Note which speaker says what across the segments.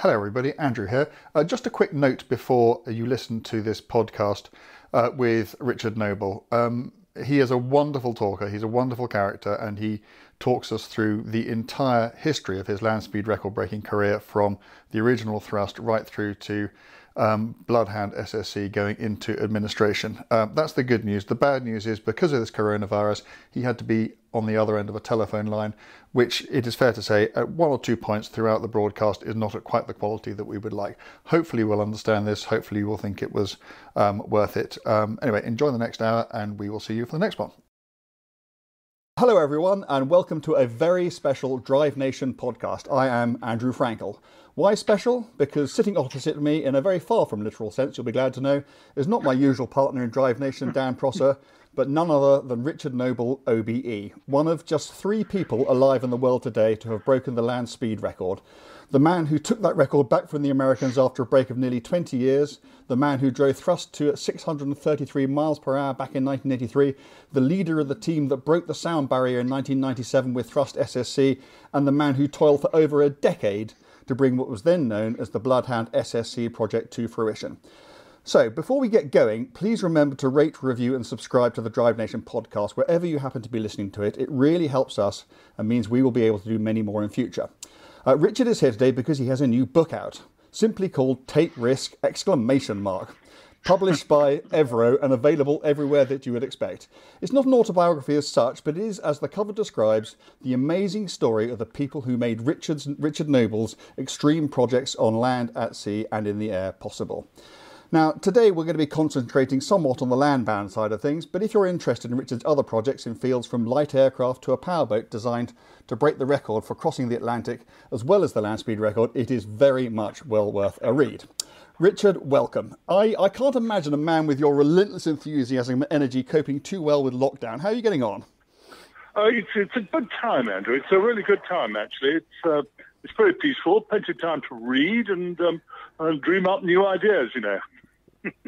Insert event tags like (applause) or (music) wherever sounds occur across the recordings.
Speaker 1: Hello, everybody. Andrew here. Uh, just a quick note before you listen to this podcast uh, with Richard Noble. Um, he is a wonderful talker, he's a wonderful character, and he talks us through the entire history of his land speed record breaking career from the original thrust right through to um, Bloodhound SSC going into administration. Uh, that's the good news. The bad news is because of this coronavirus, he had to be on the other end of a telephone line, which it is fair to say at one or two points throughout the broadcast is not at quite the quality that we would like. Hopefully, we'll understand this. Hopefully, you will think it was um, worth it. Um, anyway, enjoy the next hour, and we will see you for the next one. Hello, everyone, and welcome to a very special Drive Nation podcast. I am Andrew Frankel. Why special? Because sitting opposite me, in a very far from literal sense, you'll be glad to know, is not my usual partner in Drive Nation, Dan Prosser, but none other than Richard Noble, OBE, one of just three people alive in the world today to have broken the land speed record. The man who took that record back from the Americans after a break of nearly 20 years, the man who drove thrust to 633 miles per hour back in 1983, the leader of the team that broke the sound barrier in 1997 with Thrust SSC, and the man who toiled for over a decade to bring what was then known as the Bloodhound SSC project to fruition. So, before we get going, please remember to rate, review, and subscribe to the Drive Nation podcast wherever you happen to be listening to it. It really helps us and means we will be able to do many more in future. Uh, Richard is here today because he has a new book out, simply called Take Risk! Exclamation mark. Published (laughs) by Evro and available everywhere that you would expect. It's not an autobiography as such, but it is, as the cover describes, the amazing story of the people who made Richard's, Richard Noble's extreme projects on land, at sea, and in the air possible. Now, today we're going to be concentrating somewhat on the land-bound side of things, but if you're interested in Richard's other projects in fields from light aircraft to a powerboat designed to break the record for crossing the Atlantic, as well as the land speed record, it is very much well worth a read. Richard, welcome. I, I can't imagine a man with your relentless enthusiasm and energy coping too well with lockdown. How are you getting on?
Speaker 2: Uh, it's, it's a good time, Andrew. It's a really good time, actually. It's, uh, it's very peaceful, plenty of time to read and, um, and dream up new ideas, you know.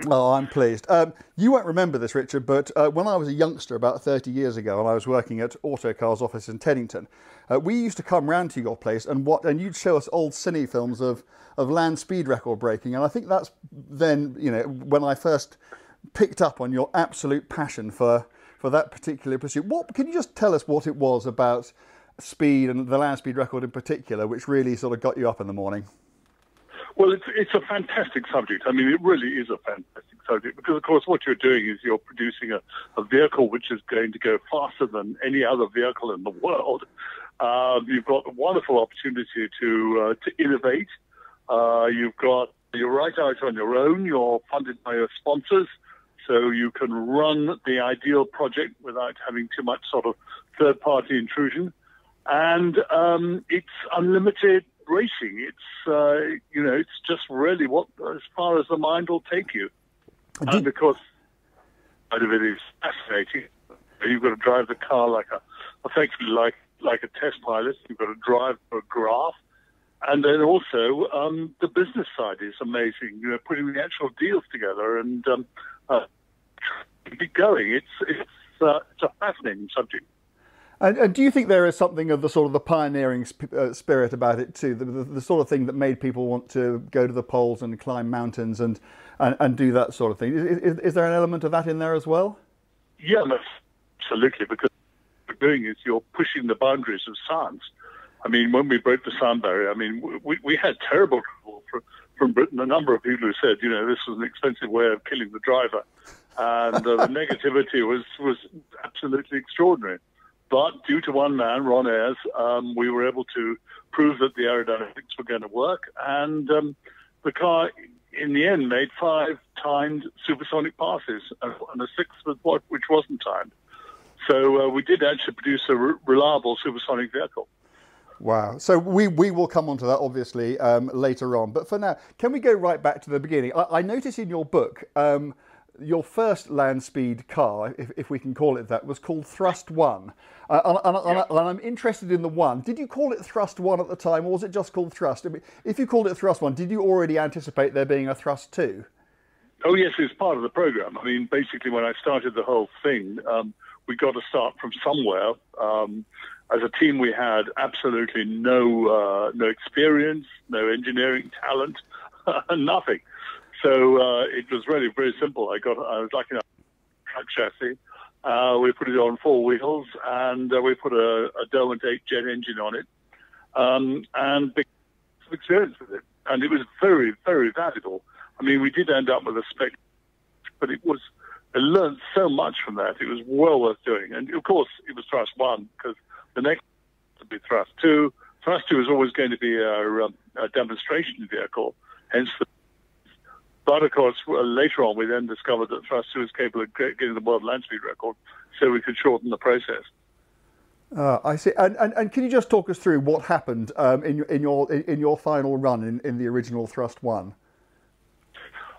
Speaker 1: Oh, I'm pleased. Um, you won't remember this, Richard, but uh, when I was a youngster about 30 years ago and I was working at Autocar's office in Teddington, uh, we used to come round to your place and what, and you'd show us old cine films of, of land speed record breaking. And I think that's then, you know, when I first picked up on your absolute passion for, for that particular pursuit. What Can you just tell us what it was about speed and the land speed record in particular, which really sort of got you up in the morning?
Speaker 2: Well, it's, it's a fantastic subject. I mean, it really is a fantastic subject because, of course, what you're doing is you're producing a, a vehicle which is going to go faster than any other vehicle in the world. Um, you've got a wonderful opportunity to uh, to innovate. Uh, you've got you're right out on your own. You're funded by your sponsors, so you can run the ideal project without having too much sort of third-party intrusion. And um, it's unlimited racing. It's uh, you know, it's just really what as far as the mind will take you. Did... And because part of it is fascinating. You've got to drive the car like a, effectively like like a test pilot. You've got to drive a graph, and then also um, the business side is amazing. You know, putting the actual deals together and um, uh, keep going. It's it's uh, it's a fascinating subject.
Speaker 1: And, and, do you think there is something of the sort of the pioneering sp- uh, spirit about it too, the, the, the, sort of thing that made people want to go to the poles and climb mountains and and, and do that sort of thing? Is, is, is, there an element of that in there as well?
Speaker 2: Yeah, absolutely. Because what you're doing is you're pushing the boundaries of science. I mean, when we broke the sound barrier, I mean, we, we had terrible trouble from, from Britain. A number of people who said, you know, this was an expensive way of killing the driver, and uh, the (laughs) negativity was was absolutely extraordinary. But due to one man, Ron Ayers, um, we were able to prove that the aerodynamics were going to work, and um, the car, in the end, made five timed supersonic passes, and a sixth was what, which wasn't timed. So uh, we did actually produce a re- reliable supersonic vehicle.
Speaker 1: Wow. So we, we will come on to that obviously um, later on. But for now, can we go right back to the beginning? I, I notice in your book um, your first land speed car, if, if, we can call it that, was called Thrust One. Uh, and, and, and, I'm interested in the one. Did you call it Thrust One at the time, or was it just called Thrust? I mean, if you called it Thrust One, did you already anticipate there being a Thrust Two?
Speaker 2: Oh yes, it's part of the program. I mean, basically, when I started the whole thing, um, we got to start from somewhere. Um, as a team, we had absolutely no uh, no experience, no engineering talent, (laughs) nothing. So uh, it was really very simple. I got I was lucky enough truck chassis. Uh, we put it on four wheels and uh, we put a, a Derwent 8 jet engine on it, um, and big experience with it. And it was very very valuable. I mean, we did end up with a spec, but it was I learned so much from that. It was well worth doing. And of course, it was thrust one because the next would be thrust two. Thrust two is always going to be a, um, a demonstration vehicle, hence the. But of course, later on, we then discovered that thrust two is capable of getting the world land speed record, so we could shorten the process.
Speaker 1: Uh, I see. And, and, and can you just talk us through what happened um, in your in your in your final run in, in the original Thrust One?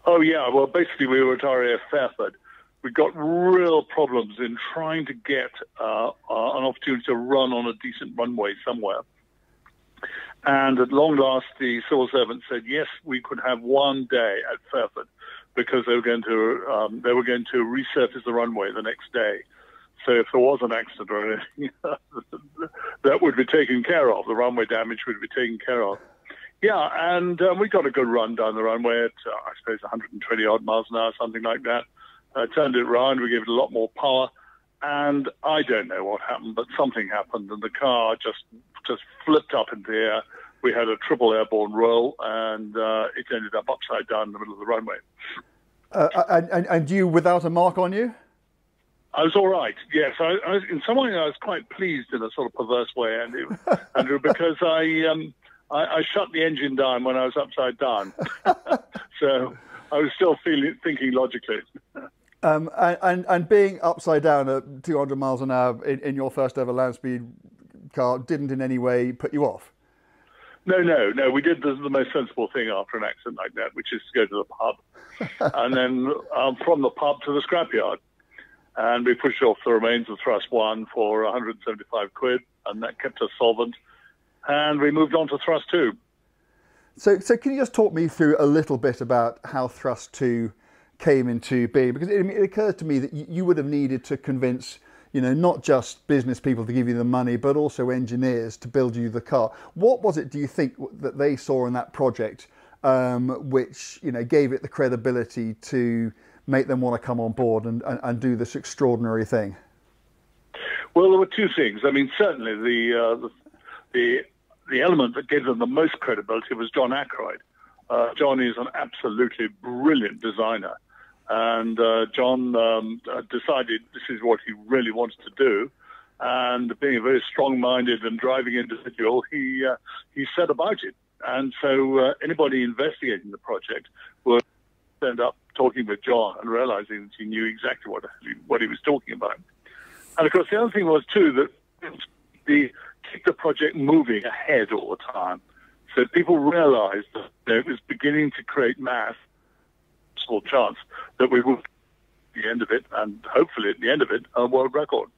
Speaker 2: Oh yeah. Well, basically, we were at RAF Fairford we got real problems in trying to get uh, uh, an opportunity to run on a decent runway somewhere. And at long last, the civil servant said, yes, we could have one day at Fairford because they were going to um, they were going to resurface the runway the next day. So if there was an accident or (laughs) anything, that would be taken care of. The runway damage would be taken care of. Yeah, and um, we got a good run down the runway at, uh, I suppose, 120 odd miles an hour, something like that uh, turned it around. We gave it a lot more power, and I don't know what happened, but something happened, and the car just just flipped up into the air. We had a triple airborne roll, and uh, it ended up upside down in the middle of the runway.
Speaker 1: Uh, and, and, and you without a mark on you?
Speaker 2: I was all right. Yes, I, I was, in some way I was quite pleased in a sort of perverse way, Andrew, (laughs) Andrew because I, um, I I shut the engine down when I was upside down, (laughs) so I was still feeling thinking logically.
Speaker 1: Um, and, and being upside down at 200 miles an hour in, in your first ever land speed car didn't in any way put you off?
Speaker 2: No, no, no. We did the, the, most sensible thing after an accident like that, which is to go to the pub, (laughs) and then um, from the pub to the scrapyard, and we pushed off the remains of Thrust One for 175 quid, and that kept us solvent, and we moved on to Thrust Two.
Speaker 1: So, so can you just talk me through a little bit about how Thrust Two came into being? Because it, it occurred to me that you would have needed to convince you know, not just business people to give you the money, but also engineers to build you the car. What was it, do you think, that they saw in that project um, which, you know, gave it the credibility to make them want to come on board and, and, and, do this extraordinary thing?
Speaker 2: Well, there were two things. I mean, certainly the, uh, the, the, the, element that gave them the most credibility was John Ackroyd. Uh, John is an absolutely brilliant designer. And uh, John um, uh, decided this is what he really wants to do. And being a very strong-minded and driving individual, he uh, he set about it. And so uh, anybody investigating the project would end up talking with John and realizing that he knew exactly what what he was talking about. And of course, the other thing was too that the keep the project moving ahead all the time. So people realized that it was beginning to create mass small chance that we will, the end of it, and hopefully at the end of it, a world record.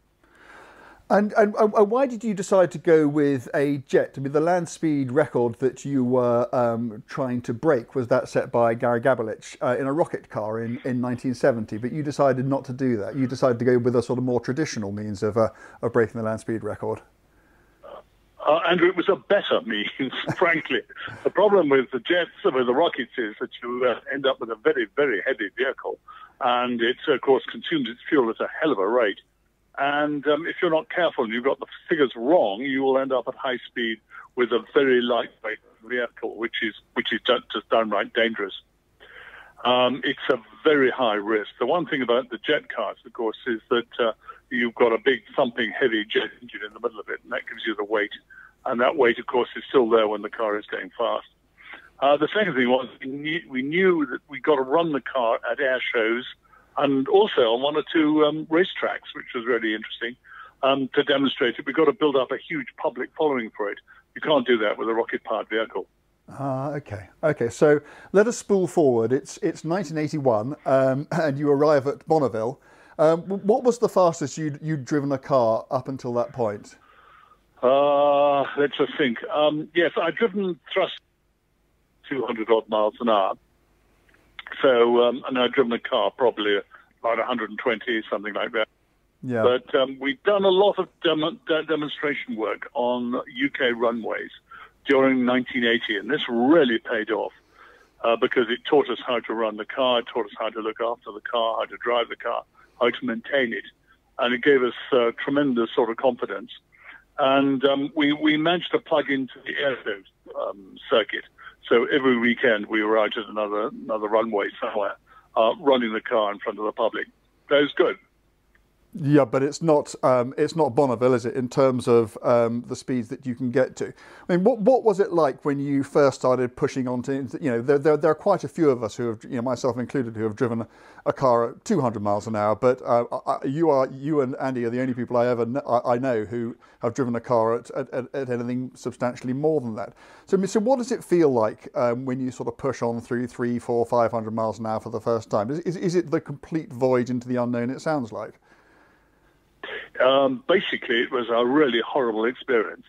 Speaker 1: And, and, and, why did you decide to go with a jet? I mean, the land speed record that you were um, trying to break was that set by Gary Gabelich uh, in a rocket car in, in 1970, but you decided not to do that. You decided to go with a sort of more traditional means of, uh, of breaking the land speed record.
Speaker 2: Uh, Andrew, it was a better (laughs) means, (laughs) frankly. The problem with the jets, with the rockets, is that you uh, end up with a very, very heavy vehicle, and it, of course, consumes its fuel at a hell of a rate. And um, if you're not careful and you've got the figures wrong, you will end up at high speed with a very lightweight vehicle, which is which is just downright dangerous. Um, it's a very high risk. The one thing about the jet cars, of course, is that uh, you've got a big thumping heavy jet engine in the middle of it, and that gives you the weight. And that weight, of course, is still there when the car is going fast. Uh, the second thing was we knew, we knew that we got to run the car at air shows and also on one or two um, racetracks, which was really interesting um, to demonstrate it. We've got to build up a huge public following for it. You can't do that with a rocket-powered vehicle.
Speaker 1: Ah, okay, okay. So let us spool forward. It's it's 1981, um, (laughs) and you arrive at Bonneville. Um, what was the fastest you'd, you'd driven a car up until that point?
Speaker 2: Uh, let's just think. Um, yes, I'd driven thrust 200 odd miles an hour. So, um, and I'd driven a car probably about 120, something like that. Yeah. But um, we've done a lot of dem- demonstration work on UK runways during 1980, and this really paid off uh, because it taught us how to run the car, it taught us how to look after the car, how to drive the car, how to maintain it, and it gave us uh, tremendous sort of confidence. And um, we, we managed to plug into the aero um, circuit. So every weekend we were out at another another runway somewhere, uh, running the car in front of the public. That was good.
Speaker 1: Yeah, but it's not um, it's not Bonneville, is it? In terms of um, the speeds that you can get to. I mean, what what was it like when you first started pushing onto? You know, there, there, there are quite a few of us who have, you know, myself included, who have driven a car at 200 miles an hour. But uh, I, you are you and Andy are the only people I ever I, I know who have driven a car at, at, at, anything substantially more than that. So, so what does it feel like um, when you sort of push on through three, four, five hundred miles an hour for the first time? Is, is, is it the complete voyage into the unknown? It sounds like.
Speaker 2: Um, basically, it was a really horrible experience.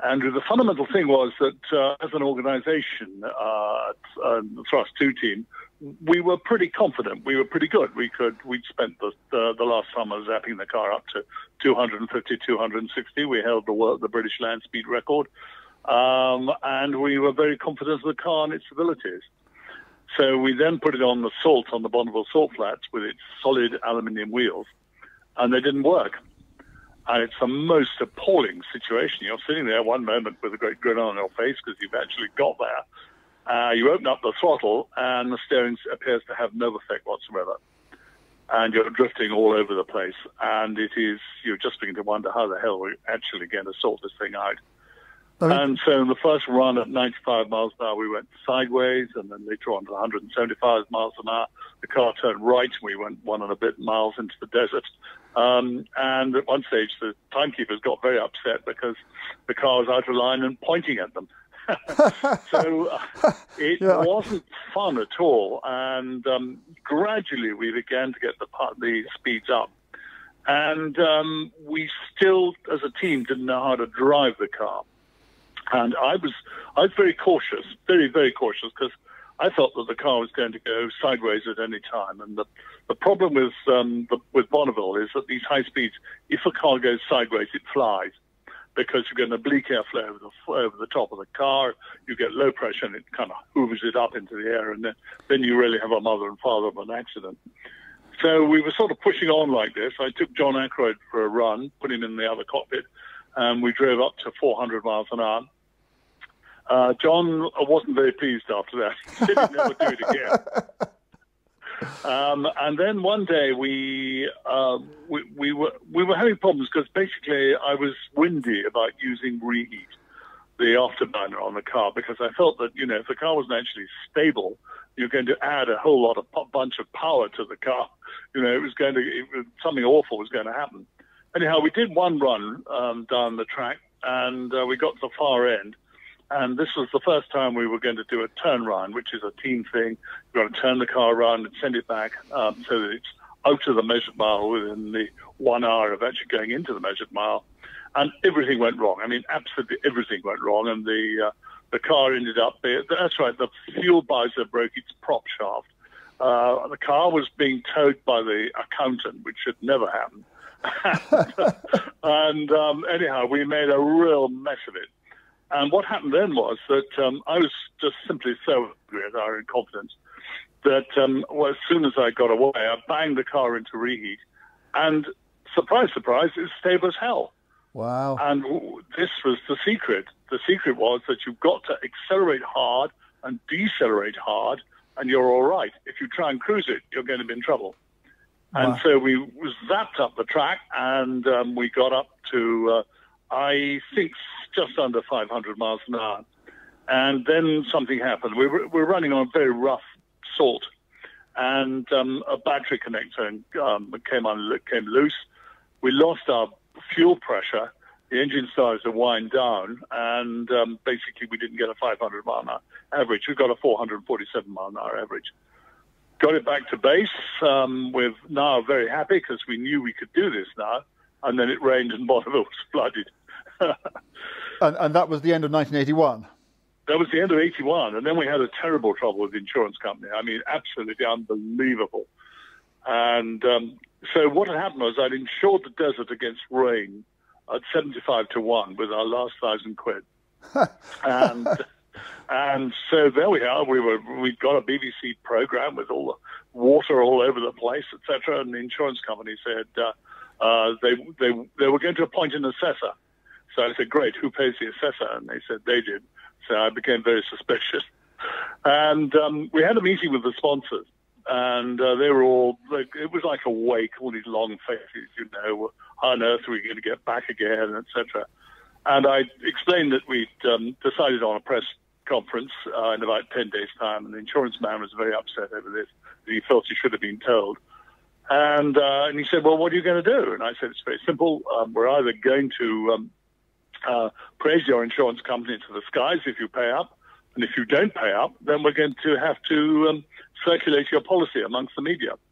Speaker 2: And the fundamental thing was that uh, as an organization, uh, the Thrust 2 team, we were pretty confident. We were pretty good. We could, we'd spent the, the, the last summer zapping the car up to 250, 260. We held the, world, the British land speed record. Um, and we were very confident of the car and its abilities. So we then put it on the salt, on the Bonneville salt flats with its solid aluminium wheels and they didn't work. And it's the most appalling situation. You're sitting there one moment with a great grin on your face because you've actually got there. Uh, you open up the throttle, and the steering appears to have no effect whatsoever. And you're drifting all over the place. And it is, you're just beginning to wonder how the hell we're actually going to sort this thing out. And so in the first run at 95 miles an hour, we went sideways, and then later on to 175 miles an hour. The car turned right, and we went one and a bit miles into the desert. Um, and at one stage, the timekeepers got very upset because the car was out of line and pointing at them. (laughs) so uh, it (laughs) yeah. wasn't fun at all. And um, gradually, we began to get the, the speeds up. And um, we still, as a team, didn't know how to drive the car. And I was, I was very cautious, very, very cautious, because I thought that the car was going to go sideways at any time. And the, the problem with um, the, with Bonneville is that these high speeds, if a car goes sideways, it flies because you're getting oblique airflow over the, over the top of the car. You get low pressure and it kind of hoovers it up into the air, and then, then you really have a mother and father of an accident. So we were sort of pushing on like this. I took John Ackroyd for a run, put him in the other cockpit, and we drove up to 400 miles an hour. Uh, John wasn't very pleased after that. (laughs) He said he'd never do it again. (laughs) Um, and then one day we, uh, we, we were we were having problems because basically I was windy about using reheat, the afterburner on the car, because I felt that you know if the car wasn't actually stable, you're going to add a whole lot of bunch of power to the car. You know, it was going to it, something awful was going to happen. Anyhow, we did one run um, down the track, and uh, we got to the far end and this was the first time we were going to do a turn round, which is a team thing. You've got to turn the car around and send it back um, so that it's out of the measured mile within the one hour of actually going into the measured mile. And everything went wrong. I mean, absolutely everything went wrong. And the uh, the car ended up, that's right, the fuel bowser broke its prop shaft. Uh, the car was being towed by the accountant, which should never happen. (laughs) and um, anyhow, we made a real mess of it. And what happened then was that um, I was just simply so angry at our incompetence that um, well, as soon as I got away, I banged the car into reheat, and surprise, surprise, it's stable as hell.
Speaker 1: Wow!
Speaker 2: And this was the secret. The secret was that you've got to accelerate hard and decelerate hard, and you're all right. If you try and cruise it, you're going to be in trouble. Wow. And so we zapped up the track, and um, we got up to, uh, I think, just under 500 miles an hour. And then something happened. We were, we were running on a very rough salt, and um, a battery connector um, came on came loose. We lost our fuel pressure. The engine started to wind down, and um, basically we didn't get a 500 mile an hour average. We got a 447 mile an hour average. Got it back to base. Um, we're now very happy because we knew we could do this now. And then it rained and Bonneville (laughs) was flooded.
Speaker 1: And, and that was the end of 1981?
Speaker 2: That was the end of 81. And then we had a terrible trouble with the insurance company. I mean, absolutely unbelievable. And um, so what had happened was I'd insured the desert against rain at 75 to 1 with our last thousand quid. (laughs) and and so there we are. We were we'd got a BBC program with all the water all over the place, etc. And the insurance company said uh, uh, they they they were going to appoint an assessor. So I said, "Great, who pays the assessor?" And they said they did. So I became very suspicious. And um, we had a meeting with the sponsors, and uh, they were all like, it was like a wake, all these long faces, you know, how on earth are we going to get back again, etc. And I explained that we'd um, decided on a press conference uh, in about 10 days' time, and the insurance man was very upset over this. He felt he should have been told. And, uh, and he said, Well, what are you going to do? And I said, It's very simple. Um, we're either going to um, uh, praise your insurance company to the skies if you pay up, and if you don't pay up, then we're going to have to um, circulate your policy amongst the media. (laughs)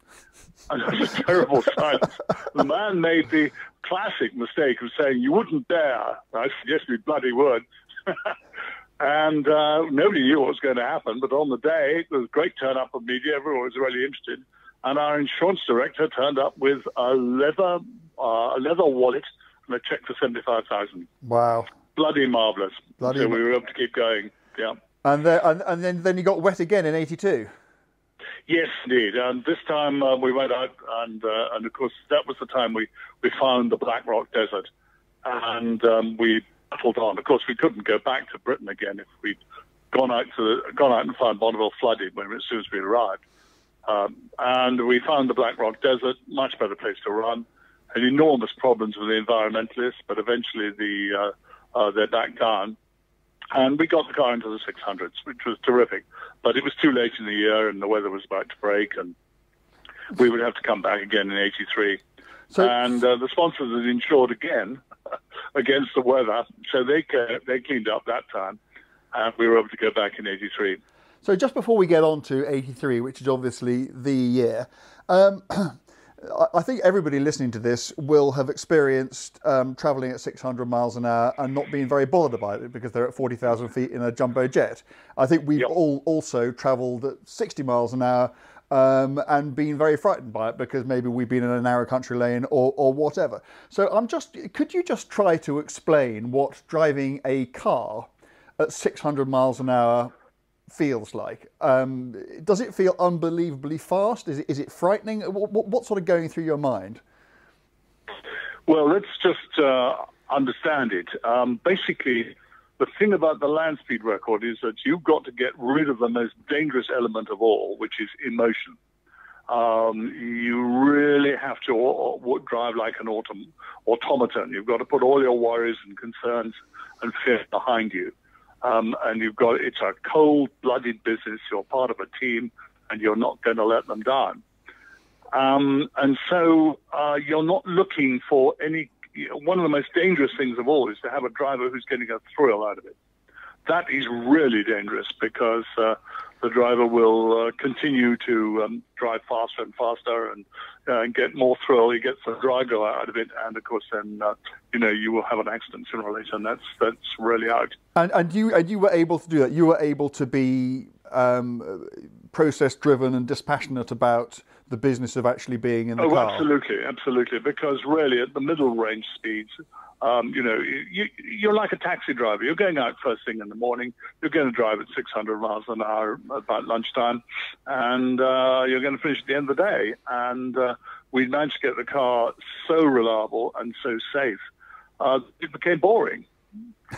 Speaker 2: And was a terrible silence. The man made the classic mistake of saying, You wouldn't dare. I suggest we bloody would. (laughs) and uh, nobody knew what was going to happen. But on the day, there was a great turn up of media. Everyone was really interested. And our insurance director turned up with a leather, uh, a leather wallet and a check for 75000
Speaker 1: Wow.
Speaker 2: Bloody marvellous. Bloody so we were able to keep going. Yeah.
Speaker 1: And, there, and, and then, then you got wet again in 82?
Speaker 2: Yes, indeed. And this time uh, we went out, and uh, and of course that was the time we, we found the Black Rock Desert, and um, we battled on. Of course, we couldn't go back to Britain again if we'd gone out to the, gone out and found Bonneville flooded when as soon as we arrived. Um, and we found the Black Rock Desert, much better place to run. Had enormous problems with the environmentalists, but eventually the uh, uh, they backed down and we got the car into the 600s, which was terrific. But it was too late in the year, and the weather was about to break, and we would have to come back again in '83. So, and uh, the sponsors had insured again (laughs) against the weather, so they they cleaned up that time, and we were able to go back in '83.
Speaker 1: So just before we get on to '83, which is obviously the year. Um, (clears throat) I think everybody listening to this will have experienced um, travelling at 600 miles an hour and not being very bothered about it because they're at 40,000 feet in a jumbo jet. I think we've yep. all also travelled at 60 miles an hour um, and been very frightened by it because maybe we've been in a narrow country lane or, or whatever. So I'm just, could you just try to explain what driving a car at 600 miles an hour feels like. Um, does it feel unbelievably fast? Is it, is it frightening? What, what's sort of going through your mind?
Speaker 2: Well, let's just uh, understand it. Um, basically, the thing about the land speed record is that you've got to get rid of the most dangerous element of all, which is emotion. Um, you really have to drive like an autom- automaton. You've got to put all your worries and concerns and fear behind you. Um, and you've got it's a cold-blooded business. You're part of a team, and you're not going to let them down. Um, and so uh, you're not looking for any. One of the most dangerous things of all is to have a driver who's getting a thrill out of it. That is really dangerous because uh, the driver will uh, continue to um, drive faster and faster and, uh, and get more thrill. He gets the drag out of it, and of course, then uh, you know you will have an accident sooner or later, and that's that's really out.
Speaker 1: And and you and you were able to do that. You were able to be um, process driven and dispassionate about the business of actually being in the
Speaker 2: oh,
Speaker 1: car.
Speaker 2: absolutely, absolutely. Because really, at the middle range speeds, um, you know, you, you're like a taxi driver. You're going out first thing in the morning. You're going to drive at 600 miles an hour about lunchtime, and uh, you're going to finish at the end of the day. And uh, we managed to get the car so reliable and so safe, uh, it became boring.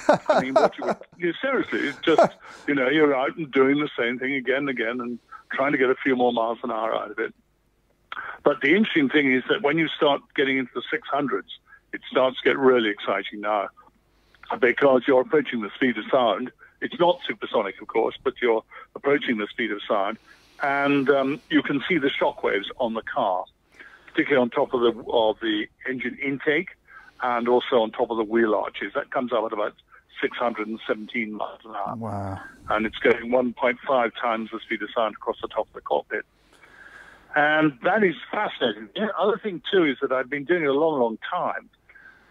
Speaker 2: I mean, what you you, seriously, it's just, you know, you're out and doing the same thing again and again and trying to get a few more miles an hour out of it. But the interesting thing is that when you start getting into the 600s, it starts to get really exciting now because you're approaching the speed of sound. It's not supersonic, of course, but you're approaching the speed of sound, and um, you can see the shock waves on the car, particularly on top of the of the engine intake, and also on top of the wheel arches. That comes up at about 617 miles an hour.
Speaker 1: Wow!
Speaker 2: And it's going 1.5 times the speed of sound across the top of the cockpit. And that is fascinating. The other thing, too, is that I've been doing it a long, long time,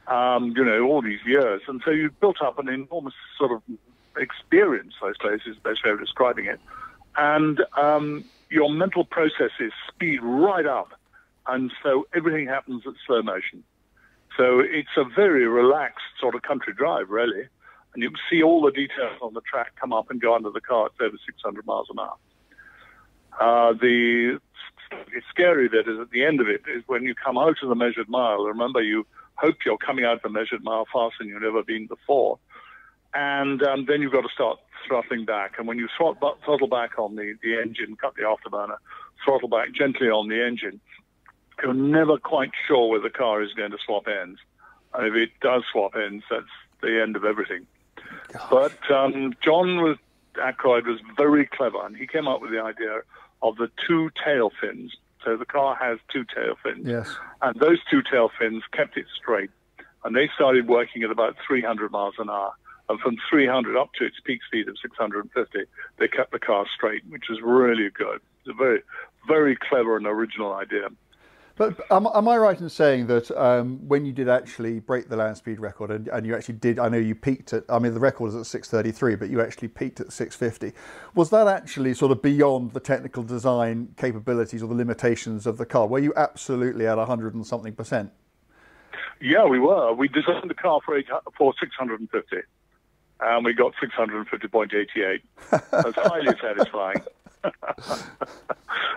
Speaker 2: um, you know, all these years. And so you've built up an enormous sort of experience, I suppose, is the best way of describing it. And um, your mental processes speed right up. and so everything happens at slow motion. So it's a very relaxed sort of country drive, really. And you can see all the details on the track come up and go under the car. It's over 600 miles an hour. Uh, the scary bit is at the end of it is when you come out of the measured mile. Remember, you hope you're coming out of the measured mile faster than you've ever been before. And um, then you've got to start throttling back. And when you throttle back on the, the engine, cut the afterburner, throttle back gently on the engine, you're never quite sure where the car is going to swap ends. And if it does swap ends, that's the end of everything. Gosh. But um, John was, Ackroyd was very clever, and he came up with the idea of the two tail fins. So the car has two tail fins.
Speaker 1: Yes.
Speaker 2: And those two tail fins kept it straight. And they started working at about 300 miles an hour. And from 300 up to its peak speed of 650, they kept the car straight, which was really good. It's a very, very clever and original idea.
Speaker 1: But am, am, I right in saying that um, when you did actually break the land speed record, and, and, you actually did, I know you peaked at, I mean, the record is at 633, but you actually peaked at 650. Was that actually sort of beyond the technical design capabilities or the limitations of the car? Were you absolutely at 100 and something percent?
Speaker 2: Yeah, we were. We designed the car for, eight, for 650, and we got 650.88. (laughs) That's highly satisfying.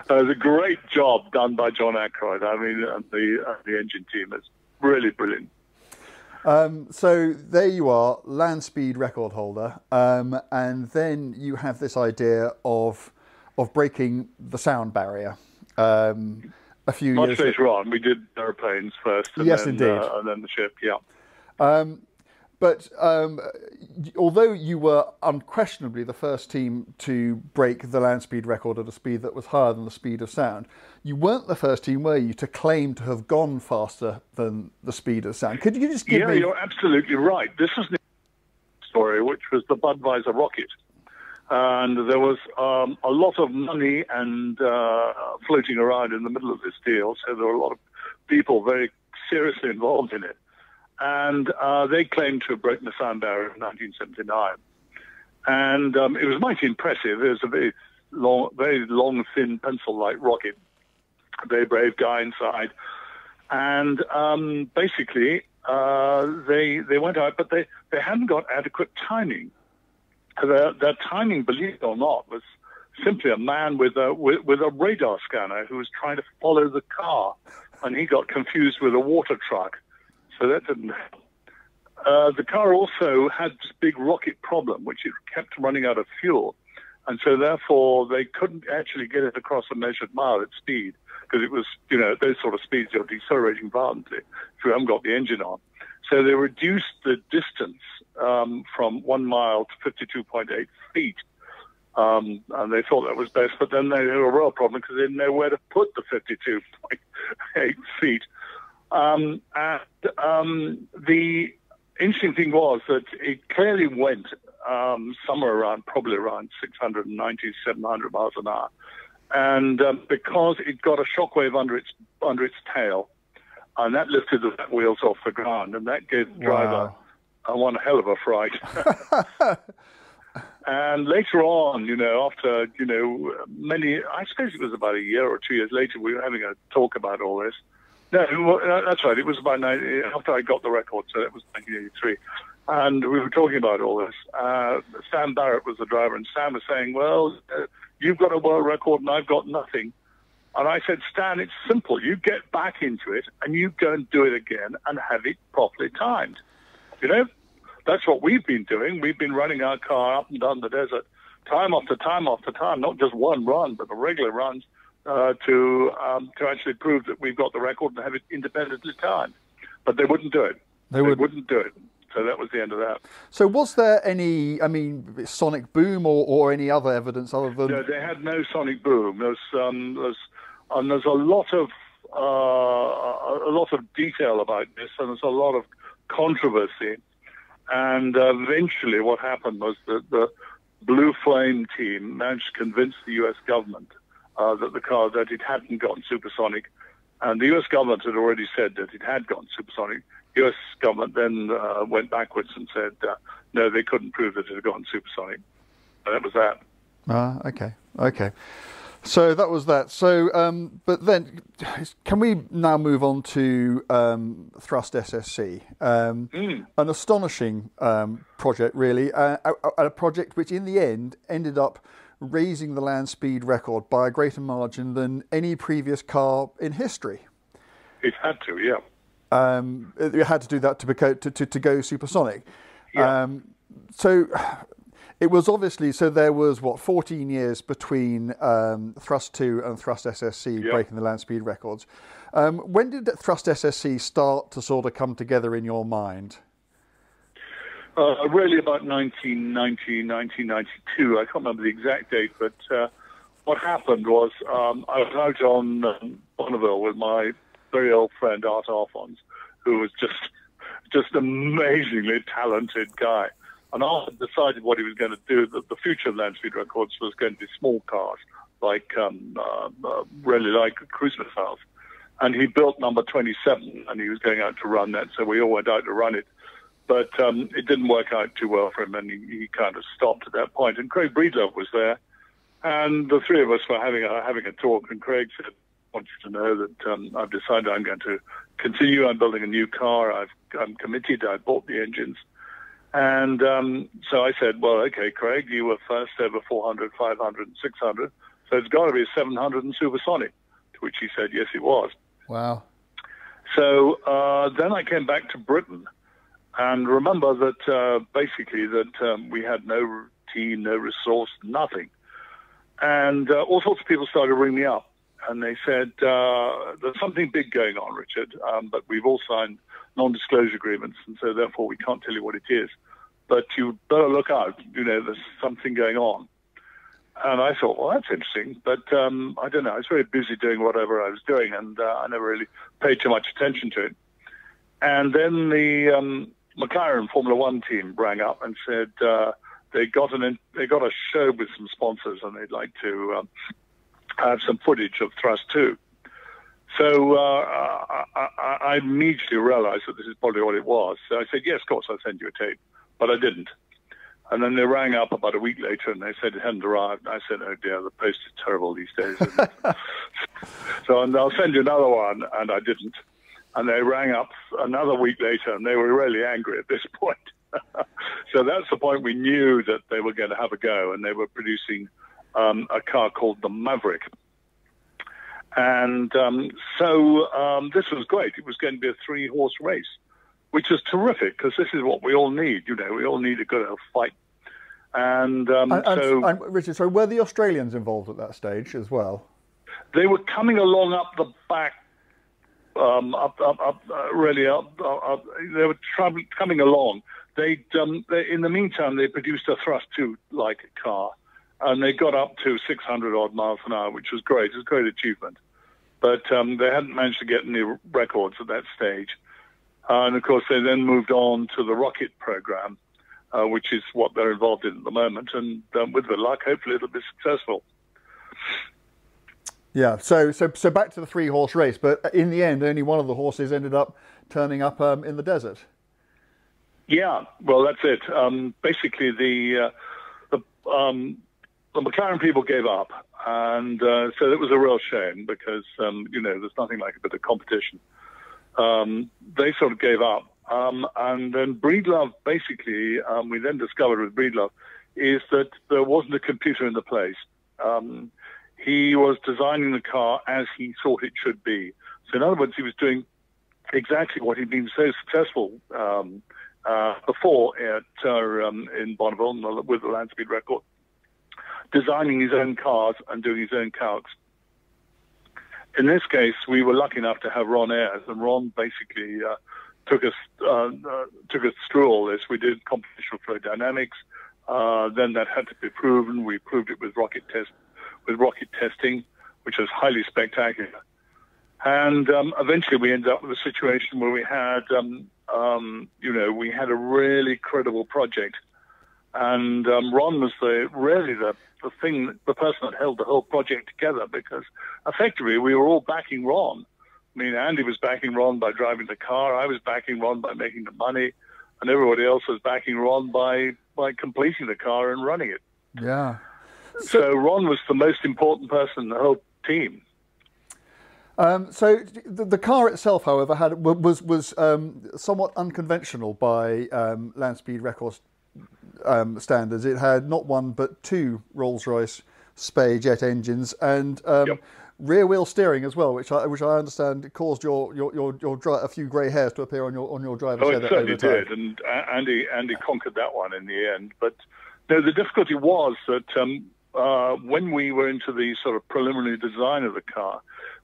Speaker 2: Was a great job done by John Ackroyd. I mean, the uh, the engine team is really brilliant.
Speaker 1: Um, so there you are, land speed record holder, um, and then you have this idea of of breaking the sound barrier. Um, a few
Speaker 2: Much
Speaker 1: years
Speaker 2: later on, we did airplanes first, and
Speaker 1: yes,
Speaker 2: then,
Speaker 1: indeed,
Speaker 2: uh, and then the ship. Yeah.
Speaker 1: But um, although you were unquestionably the first team to break the land speed record at a speed that was higher than the speed of sound, you weren't the first team, were you, to claim to have gone faster than the speed of sound? Could you just give
Speaker 2: yeah,
Speaker 1: me?
Speaker 2: Yeah, you're absolutely right. This is the story, which was the Budweiser rocket. And there was um, a lot of money and uh, floating around in the middle of this deal, so there were a lot of people very seriously involved in it and uh, they claimed to have broken the sound barrier in 1979. And um, it was mighty impressive. It was a very long, very long, thin pencil-like rocket. Very brave guy inside, and um, basically uh, they they went out, but they, they hadn't got adequate timing. Their, their timing, believe it or not, was simply a man with a with, with a radar scanner who was trying to follow the car, and he got confused with a water truck so that didn't help. Uh, the car also had this big rocket problem, which it kept running out of fuel. And so therefore they couldn't actually get it across a measured mile at speed because it was, you know, at those sort of speeds you're decelerating violently if you haven't got the engine on. So they reduced the distance um, from one mile to 52.8 feet. Um, and they thought that was best, but then they had a real problem because they didn't know where to put the 52.8 feet. Um, and um, the interesting thing was that it clearly went um, somewhere around, probably around 690, 700 miles an hour. And um, because it got a shockwave under its under its tail, and that lifted the wheels off the ground, and that gave the driver wow. one hell of a fright. (laughs) and later on, you know, after you know many, I suppose it was about a year or two years later, we were having a talk about all this. No, that's right. It was about 90, after I got the record, so it was 1983. And we were talking about all this. Uh, Stan Barrett was the driver, and Stan was saying, Well, uh, you've got a world record and I've got nothing. And I said, Stan, it's simple. You get back into it and you go and do it again and have it properly timed. You know, that's what we've been doing. We've been running our car up and down the desert time after time after time, not just one run, but the regular runs uh, to um, to actually prove that we've got the record and have it independently timed. But they wouldn't do it. They, they would... wouldn't do it. So that was the end of that.
Speaker 1: So was there any, I mean, sonic boom or, or any other evidence other than?
Speaker 2: No, they had no sonic boom. There's um, there's and there's a lot of uh, a lot of detail about this, and there's a lot of controversy. And uh, eventually, what happened was that the Blue Flame team managed to convince the U.S. government uh, that the car that it hadn't gotten supersonic, and the U.S. government had already said that it had gotten supersonic. The U.S. government then uh, went backwards and said uh, no, they couldn't prove that it had gotten supersonic. And that was that.
Speaker 1: Ah, okay, okay. So that was that. So, um, but then, can we now move on to um, Thrust SSC? Um, mm. An astonishing um, project, really, uh, a, a, project which, in the end, ended up raising the land speed record by a greater margin than any previous car in history.
Speaker 2: It had to, yeah.
Speaker 1: Um, it had to do that to, to, to, to go supersonic.
Speaker 2: Yeah. Um,
Speaker 1: so it was obviously so there was what 14 years between um, Thrust 2 and Thrust SSC
Speaker 2: yep.
Speaker 1: breaking the land speed records. Um, when did Thrust SSC start to sort of come together in your mind?
Speaker 2: Uh, really about 1990, 1992. I can't remember the exact date, but uh, what happened was um, I was out on um, Bonneville with my very old friend Art Arfons, who was just just amazingly talented guy. And Art decided what he was going to do. That the future of land speed records was going to be small cars, like um, uh, uh, really like a cruise missiles. And he built number 27, and he was going out to run that. So we all went out to run it, but um, it didn't work out too well for him, and he, he kind of stopped at that point. And Craig Breedlove was there, and the three of us were having a having a talk. And Craig said, "I want you to know that um, I've decided I'm going to continue. I'm building a new car. I've, I'm committed. I bought the engines." And um, so I said, well, okay, Craig, you were first over 400, 500, and 600. So it's got to be 700 and supersonic, to which he said, yes, it was.
Speaker 1: Wow.
Speaker 2: So uh, then I came back to Britain and remember that uh, basically that um, we had no team, no resource, nothing. And uh, all sorts of people started ringing me up and they said, uh, there's something big going on, Richard, um, but we've all signed non-disclosure agreements, and so therefore we can't tell you what it is. But you better look out. You know, there's something going on. And I thought, well, that's interesting, but um, I don't know. I was very busy doing whatever I was doing, and uh, I never really paid too much attention to it. And then the um, McLaren Formula One team rang up and said uh, they got an they got a show with some sponsors, and they'd like to um, have some footage of Thrust Two. So uh, I, I, immediately realized that this is probably what it was. So I said, yes, of course, I'll send you a tape. But I didn't. And then they rang up about a week later and they said it hadn't arrived. And I said, oh dear, the post is terrible these days. (laughs) so I'll send you another one. And I didn't. And they rang up another week later and they were really angry at this (laughs) point. so that's the point we knew that they were going to have a go and they were producing um, a car called the Maverick and um, so um, this was great. It was going to be a three horse race, which was terrific because this is what we all need. You know, we all need a good old fight. And, um,
Speaker 1: and,
Speaker 2: so,
Speaker 1: and Richard, so were the Australians involved at that stage as well?
Speaker 2: They were coming along up the back, um, up, up, up, uh, really up, up, They were coming along. They, um, they, in the meantime, they produced a thrust two like car and they got up to 600 odd miles an hour, which was great. It was a great achievement. But um, they hadn't managed to get any records at that stage. Uh, and of course, they then moved on to the rocket program, uh, which is what they're involved in at the moment. And um, with the luck, hopefully it'll be successful.
Speaker 1: Yeah, so so so back to the three horse race, but in the end, only one of the horses ended up turning up um, in the desert.
Speaker 2: Yeah, well, that's it. Um, basically, the uh, the um, the McLaren people gave up, and uh, so it was a real shame because um, you know there's nothing like a bit of competition. Um, they sort of gave up, um, and then Breedlove basically we then discovered with Breedlove is that there wasn't a computer in the place. Um, he was designing the car as he thought it should be. So in other words, he was doing exactly what he'd been so successful um, uh, before at uh, in Bonneville with the land speed record designing his own cars and doing his own calcs. In this case, we were lucky enough to have Ron Ayers, and Ron basically uh, took us uh, uh, took us through all this. We did computational flow dynamics. Uh, then that had to be proven. We proved it with rocket test with rocket testing, which was highly spectacular. And um, eventually, we ended up with a situation where we had, um, um, you know, we had a really credible project, and um, Ron was the really the the thing, the person that held the whole project together because effectively we were all backing Ron. I mean, Andy was backing Ron by driving the car. I was backing Ron by making the money, and everybody else was backing Ron by by completing the car and running it.
Speaker 1: Yeah.
Speaker 2: So, so, Ron was the most important person in the whole team.
Speaker 1: Um, so the, the, car itself, however, had was was um, somewhat unconventional by um, land speed record um, standards. It had not one but two Rolls-Royce Spey jet engines and um, yep. rear wheel steering as well, which I which I understand caused your your your, your dri- a few grey hairs to appear on your on your driver's
Speaker 2: oh,
Speaker 1: head.
Speaker 2: it certainly did, and Andy Andy conquered that one in the end. But no, the difficulty was that um, uh, when we were into the sort of preliminary design of the car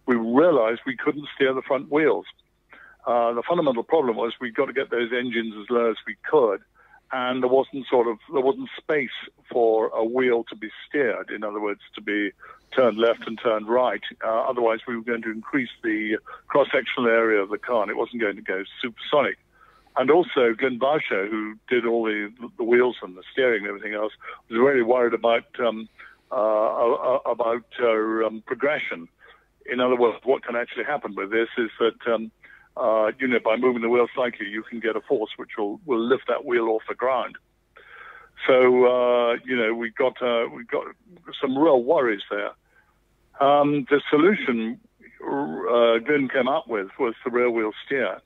Speaker 2: we realized we couldn't steer the front wheels. Uh, the fundamental problem was we got to get those engines as low as we could, and there wasn't sort of there wasn't space for a wheel to be steered. In other words, to be turned left and turned right. Uh, otherwise, we were going to increase the cross-sectional area of the car, and it wasn't going to go supersonic. And also, Glynne Bowsher, who did all the the wheels and the steering and everything else, was very worried about um, uh, about uh, um, progression in other words, what can actually happen with this is that, um, uh, you know, by moving the wheel slightly, you can get a force which will, will lift that wheel off the ground. So, uh, you know, we got uh, we got some real worries there. Um, the solution uh, Glyn came up with was the rear wheel steer,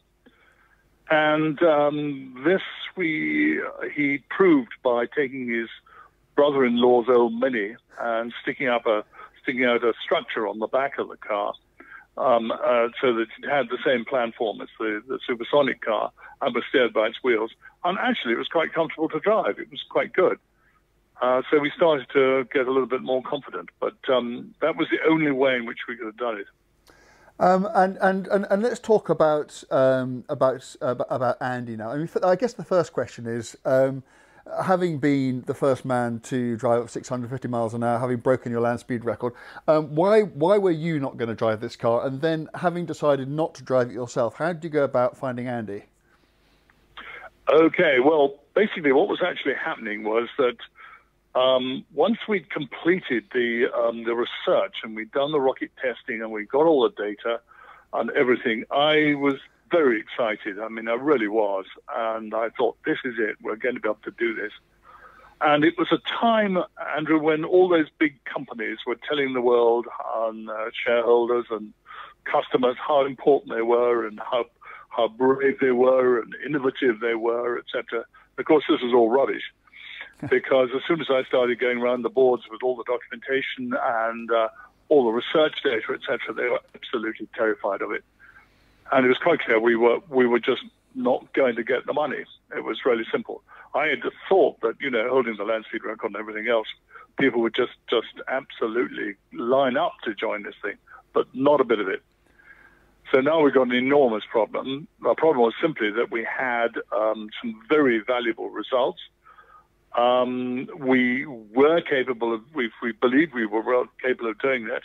Speaker 2: and um, this we he proved by taking his brother-in-law's old Mini and sticking up a sticking out a structure on the back of the car um, uh, so that it had the same planform as the, the supersonic car and was steered by its wheels. And actually, it was quite comfortable to drive. It was quite good. Uh, so we started to get a little bit more confident, but um, that was the only way in which we could have done it.
Speaker 1: Um, and, and, and, and let's talk about um, about about Andy now. I mean, I guess the first question is um, having been the first man to drive at 650 miles an hour, having broken your land speed record, um, why why were you not going to drive this car? And then having decided not to drive it yourself, how did you go about finding Andy?
Speaker 2: Okay, well, basically, what was actually happening was that um, once we'd completed the um, the research and we'd done the rocket testing and we got all the data and everything, I was very excited. I mean, I really was. And I thought, this is it. We're going to be able to do this. And it was a time, Andrew, when all those big companies were telling the world and uh, shareholders and customers how important they were and how how brave they were and innovative they were, etc. Of course, this was all rubbish (laughs) because as soon as I started going around the boards with all the documentation and uh, all the research data, etc., they were absolutely terrified of it and it was quite clear we were we were just not going to get the money. It was really simple. I had thought that you know holding the land speed record and everything else, people would just just absolutely line up to join this thing, but not a bit of it. So now we've got an enormous problem. Our problem was simply that we had um, some very valuable results. Um, we were capable of, we, we believed we were well capable of doing that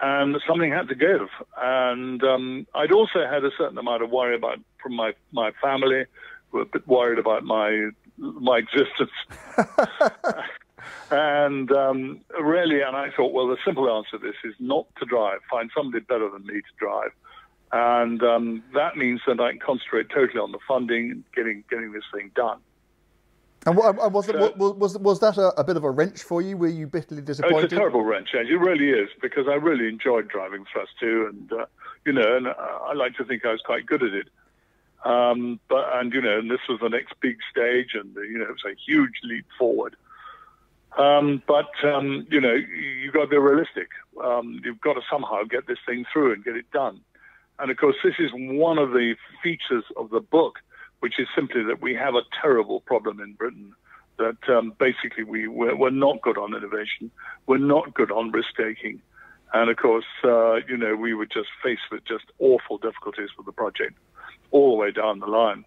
Speaker 2: and something had to give. And um, I'd also had a certain amount of worry about from my my family, who were a bit worried about my my existence. (laughs) and um, really, and I thought, well, the simple answer to this is not to drive. Find somebody better than me to drive. And um, that means that I can concentrate totally on the funding and getting getting this thing done.
Speaker 1: And was, so, it, was, was that a, a, bit of a wrench for you? Were you bitterly disappointed?
Speaker 2: It's a terrible wrench, and it really is because I really enjoyed driving Thrust 2, and uh, you know, and I like to think I was quite good at it. Um, but and you know, and this was the next big stage, and you know, it was a huge leap forward. Um, but um, you know, you've got to be realistic. Um, you've got to somehow get this thing through and get it done. And of course, this is one of the features of the book which is simply that we have a terrible problem in Britain. That um, basically we we're, we're, not good on innovation, we're not good on risk taking, and of course, uh, you know, we were just faced with just awful difficulties with the project, all the way down the line.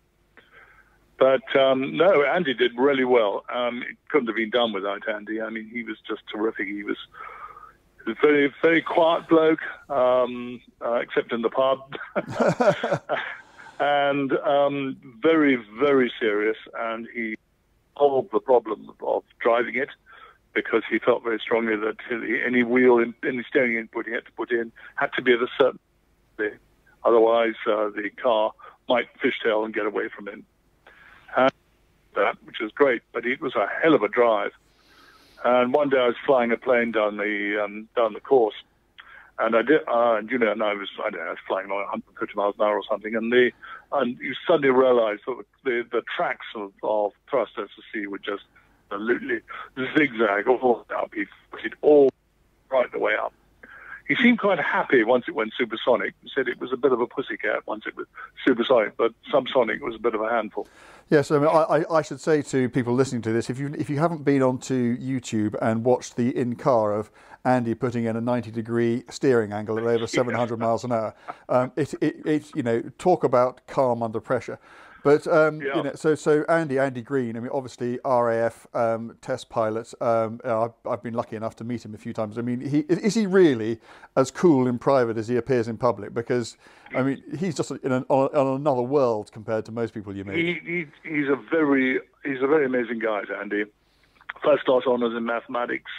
Speaker 2: But um, no, Andy did really well. Um, it couldn't have been done without Andy. I mean, he was just terrific. He was a very, very quiet bloke, um, uh, except in the pub. (laughs) (laughs) and um, very, very serious. And he solved the problem of driving it because he felt very strongly that any wheel, in, any steering input he had to put in had to be at a certain. Bit otherwise, uh, the car might fishtail and get away from him. And that, which was great, but it was a hell of a drive. And one day I was flying a plane down the um, down the course, and I did, uh, you know, and I was I don't know, I was flying like 150 miles an hour or something, and the and you suddenly realise that the the tracks of, of thrust SSC were just absolutely zigzag all up. He it all right the way up. He seemed quite happy once it went supersonic. He said it was a bit of a pussycat once it was supersonic, but subsonic was a bit of a handful.
Speaker 1: Yes, I, mean, I, I, should say to people listening to this, if you if you haven't been onto YouTube and watched the in car of Andy putting in a 90 degree steering angle at over (laughs) 700 miles an hour, um, it, it, it, you know talk about calm under pressure. But um, yeah. you know, so so Andy Andy Green. I mean, obviously RAF um, test pilot. Um, I've, I've, been lucky enough to meet him a few times. I mean, he is he really as cool in private as he appears in public? Because I mean, he's just in an, on, on another world compared to most people you meet.
Speaker 2: He, he, he's a very he's a very amazing guy, Andy. First class honours in mathematics,